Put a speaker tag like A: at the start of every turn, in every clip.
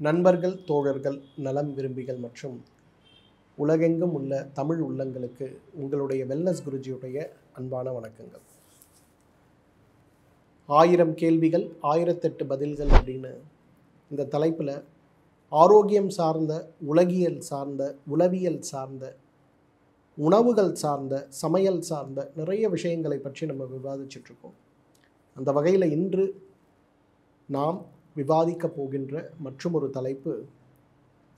A: நண்பர்கள் தோழர்கள் நலம் விரும்பிகள் மற்றும் உலகெங்கும் உள்ள தமிழ் உள்ளங்களுக்கு உங்களுடைய வெல்னஸ் குருஜியுடைய அன்பான வணக்கங்கள். ஆயிரம் கேள்விகள் ஆயிரத்தெட்டு பதில்கள் அப்படின்னு இந்த தலைப்பில் ஆரோக்கியம் சார்ந்த உலகியல் சார்ந்த உளவியல் சார்ந்த உணவுகள் சார்ந்த சமையல் சார்ந்த நிறைய விஷயங்களை பற்றி நம்ம விவாதிச்சிட்டுருக்கோம் அந்த வகையில் இன்று நாம் விவாதிக்க போகின்ற மற்றும் ஒரு தலைப்பு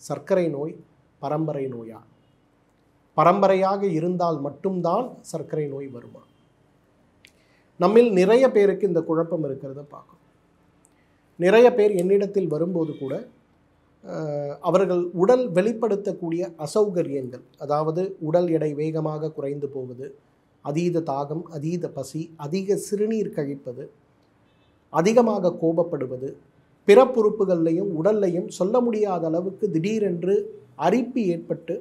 A: சர்க்கரை நோய் பரம்பரை நோயா? பரம்பரையாக இருந்தால் மட்டும்தான் சர்க்கரை நோய் வருமா? நம்மில் நிறைய பேருக்கு இந்த குழப்பம் இருக்கிறத பார்க்கும் நிறைய பேர் என்னிடத்தில் வரும்போது கூட அவர்கள் உடல் வெளிப்படுத்தக்கூடிய அசௌகரியங்கள் அதாவது உடல் எடை வேகமாக குறைந்து போவது அதீத தாகம் அதீத பசி அதிக சிறுநீர் கழிப்பது அதிகமாக கோபப்படுவது பிறப்புறுப்புகள்லையும் உடல்லையும் சொல்ல முடியாத அளவுக்கு திடீரென்று அரிப்பு ஏற்பட்டு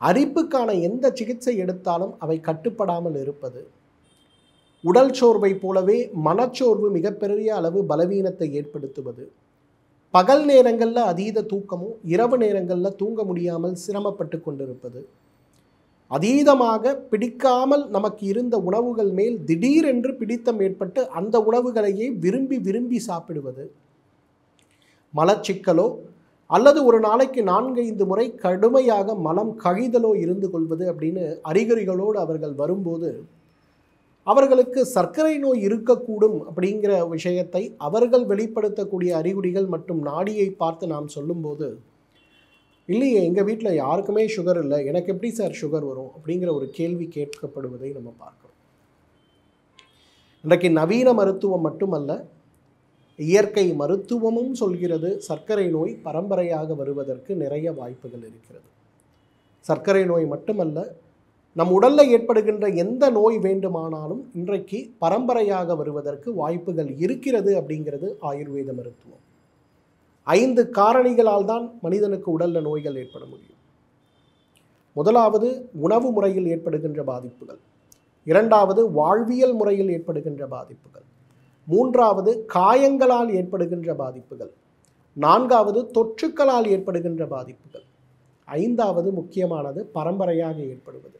A: அரிப்புக்கான எந்த சிகிச்சை எடுத்தாலும் அவை கட்டுப்படாமல் இருப்பது. உடல் சோர்வை போலவே மனச்சோர்வு மிகப்பெரிய அளவு பலவீனத்தை ஏற்படுத்துவது. பகல் நேரங்களில் அதீத தூக்கமும் இரவு நேரங்களில் தூங்க முடியாமல் சிரமப்பட்டு கொண்டிருப்பது. அதீதமாக பிடிக்காமல் நமக்கு இருந்த உணவுகள் மேல் திடீரென்று பிடித்தம் ஏற்பட்டு அந்த உணவுகளையே விரும்பி விரும்பி சாப்பிடுவது. மலச்சிக்கலோ அல்லது ஒரு நாளைக்கு நான்கைந்து முறை கடுமையாக மலம் கழிதலோ இருந்து கொள்வது அப்படின்னு அறிகுறிகளோடு அவர்கள் வரும்போது அவர்களுக்கு சர்க்கரை நோய் இருக்கக்கூடும் அப்படிங்கிற விஷயத்தை அவர்கள் வெளிப்படுத்தக்கூடிய அறிகுறிகள் மற்றும் நாடியை பார்த்து நாம் சொல்லும்போது இல்லையே எங்கள் வீட்டில் யாருக்குமே சுகர் இல்லை. எனக்கு எப்படி சார் சுகர் வரும்? அப்படிங்கிற ஒரு கேள்வி கேட்கப்படுவதை நம்ம பார்க்கிறோம். இன்றைக்கு நவீன மருத்துவம் மட்டுமல்ல இயற்கை மருத்துவமும் சொல்கிறது சர்க்கரை நோய் பரம்பரையாக வருவதற்கு நிறைய வாய்ப்புகள் இருக்கிறது. சர்க்கரை நோய் மட்டுமல்ல நம் உடலில் ஏற்படுகின்ற எந்த நோய் வேண்டுமானாலும் இன்றைக்கு பரம்பரையாக வருவதற்கு வாய்ப்புகள் இருக்கிறது அப்படிங்கிறது ஆயுர்வேத மருத்துவம். ஐந்து காரணிகளால் தான் மனிதனுக்கு உடலில் நோய்கள் ஏற்பட முடியும். முதலாவது உணவு முறையில் ஏற்படுகின்ற பாதிப்புகள். இரண்டாவது வாழ்வியல் முறையில் ஏற்படுகின்ற பாதிப்புகள். மூன்றாவது காயங்களால் ஏற்படுகின்ற பாதிப்புகள். நான்காவது தொற்றுக்களால் ஏற்படுகின்ற பாதிப்புகள். ஐந்தாவது முக்கியமானது பரம்பரையாக ஏற்படுவது.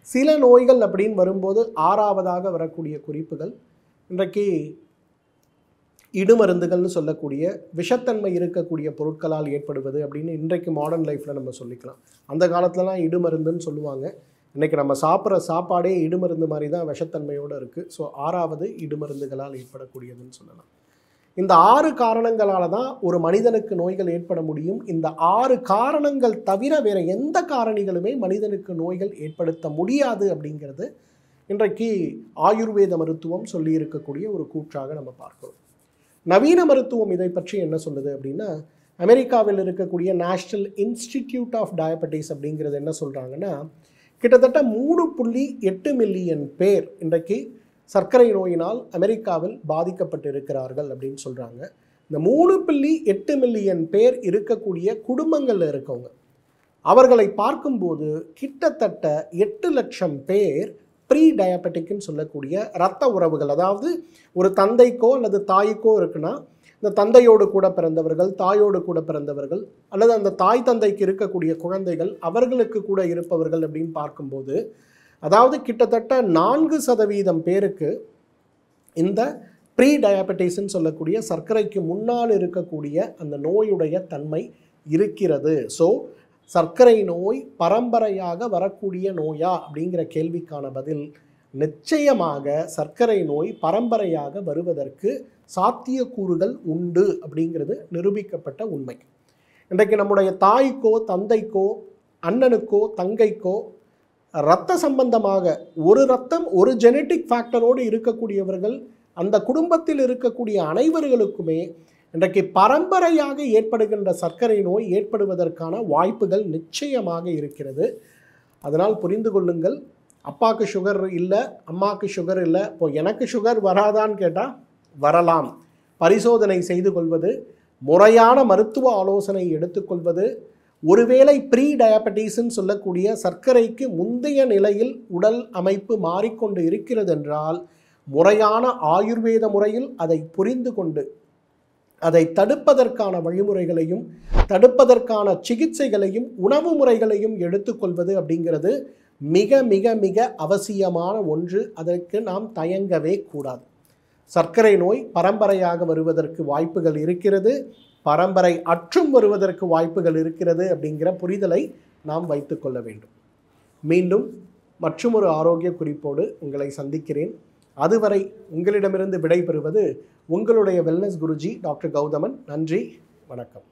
A: சில நோய்கள் அப்படின்னு வரும்போது ஆறாவதாக வரக்கூடிய குறிப்புகள். இன்றைக்கு இடுமருந்துகள்னு சொல்லக்கூடிய விஷத்தன்மை இருக்கக்கூடிய பொருட்களால் ஏற்படுவது அப்படின்னு இன்றைக்கு மாடர்ன் லைஃப்பில் நம்ம சொல்லிக்கலாம். அந்த காலத்துலலாம் இடுமருந்துன்னு சொல்லுவாங்க. இன்றைக்கி நம்ம சாப்பிட்ற சாப்பாடே இடுமருந்து மாதிரி தான் விஷத்தன்மையோடு இருக்குது ஸோ ஆறாவது இடுமருந்துகளால் ஏற்படக்கூடியதுன்னு சொல்லலாம். இந்த ஆறு காரணங்களால் தான் ஒரு மனிதனுக்கு நோய்கள் ஏற்பட முடியும். இந்த ஆறு காரணங்கள் தவிர வேறு எந்த காரணிகளுமே மனிதனுக்கு நோய்கள் ஏற்படுத்த முடியாது அப்படிங்கிறது இன்றைக்கு ஆயுர்வேத மருத்துவம் சொல்லி இருக்கக்கூடிய ஒரு கூற்றாக நம்ம பார்க்கிறோம். நவீன மருத்துவம் இதை பற்றி என்ன சொல்லுது அப்படின்னா அமெரிக்காவில் இருக்கக்கூடிய நேஷ்னல் இன்ஸ்டிடியூட் ஆஃப் டயபெட்டிஸ் அப்படிங்கிறது என்ன சொல்கிறாங்கன்னா கிட்டத்தட்ட மூணு புள்ளி எட்டு மில்லியன் பேர் இன்றைக்கு சர்க்கரை நோயினால் அமெரிக்காவில் பாதிக்கப்பட்டு இருக்கிறார்கள் அப்படின்னு சொல்கிறாங்க இந்த மூணு புள்ளி எட்டு மில்லியன் பேர் இருக்கக்கூடிய குடும்பங்களில் இருக்கவங்க அவர்களை பார்க்கும்போது கிட்டத்தட்ட எட்டு லட்சம் பேர் ப்ரீ டயபெட்டிக்னு சொல்லக்கூடிய இரத்த உறவுகள் அதாவது ஒரு தந்தைக்கோ அல்லது தாய்க்கோ இருக்குன்னா இந்த தந்தையோடு கூட பிறந்தவர்கள் தாயோடு கூட பிறந்தவர்கள் அல்லது அந்த தாய் தந்தைக்கு இருக்கக்கூடிய குழந்தைகள் அவர்களுக்கு கூட இருப்பவர்கள் அப்படின்னு பார்க்கும்போது அதாவது கிட்டத்தட்ட நான்கு சதவீதம் பேருக்கு இந்த ப்ரீ டயபெட்டிஸ்ன்னு சொல்லக்கூடிய சர்க்கரைக்கு முன்னால் இருக்கக்கூடிய அந்த நோயுடைய தன்மை இருக்கிறது. ஸோ சர்க்கரை நோய் பரம்பரையாக வரக்கூடிய நோயா அப்படிங்கிற கேள்விக்கான பதில் நிச்சயமாக சர்க்கரை நோய் பரம்பரையாக வருவதற்கு சாத்தியக்கூறுகள் உண்டு அப்படிங்கிறது நிரூபிக்கப்பட்ட உண்மை. இன்றைக்கு நம்முடைய தாய்க்கோ தந்தைக்கோ அண்ணனுக்கோ தங்கைக்கோ இரத்த சம்பந்தமாக ஒரு ரத்தம் ஒரு ஜெனட்டிக் ஃபேக்டரோடு இருக்கக்கூடியவர்கள் அந்த குடும்பத்தில் இருக்கக்கூடிய அனைவர்களுக்குமே இன்றைக்கு பரம்பரையாக ஏற்படுகின்ற சர்க்கரை நோய் ஏற்படுவதற்கான வாய்ப்புகள் நிச்சயமாக இருக்கிறது. அதனால் புரிந்து கொள்ளுங்கள் அப்பாவுக்கு சுகர் இல்லை அம்மாவுக்கு சுகர் இல்லை இப்போ எனக்கு சுகர் வராதான்னு கேட்டால் வரலாம். பரிசோதனை செய்து கொள்வது முறையான மருத்துவ ஆலோசனை எடுத்துக்கொள்வது ஒருவேளை ப்ரீ டயபெட்டிஸ்ன்னு சொல்லக்கூடிய சர்க்கரைக்கு முந்தைய நிலையில் உடல் அமைப்பு மாறிக்கொண்டு இருக்கிறது என்றால் முறையான ஆயுர்வேத முறையில் அதை புரிந்து கொண்டு அதை தடுப்பதற்கான வழிமுறைகளையும் தடுப்பதற்கான சிகிச்சைகளையும் உணவு முறைகளையும் எடுத்துக்கொள்வது அப்படிங்கிறது மிக மிக மிக அவசியமான ஒன்று அதற்கு நாம் தயங்கவே கூடாது. சர்க்கரை நோய் பரம்பரையாக வருவதற்கு வாய்ப்புகள் இருக்கிறது பரம்பரை அற்றும் வருவதற்கு வாய்ப்புகள் இருக்கிறது அப்படிங்கிற புரிதலை நாம் வைத்துக்கொள்ள வேண்டும். மீண்டும் மற்றுமொரு ஆரோக்கிய குறிப்போடு உங்களை சந்திக்கிறேன். அதுவரை உங்களிடமிருந்து விடைபெறுவது உங்களுடைய வெல்னஸ் குருஜி டாக்டர் கௌதமன். நன்றி வணக்கம்.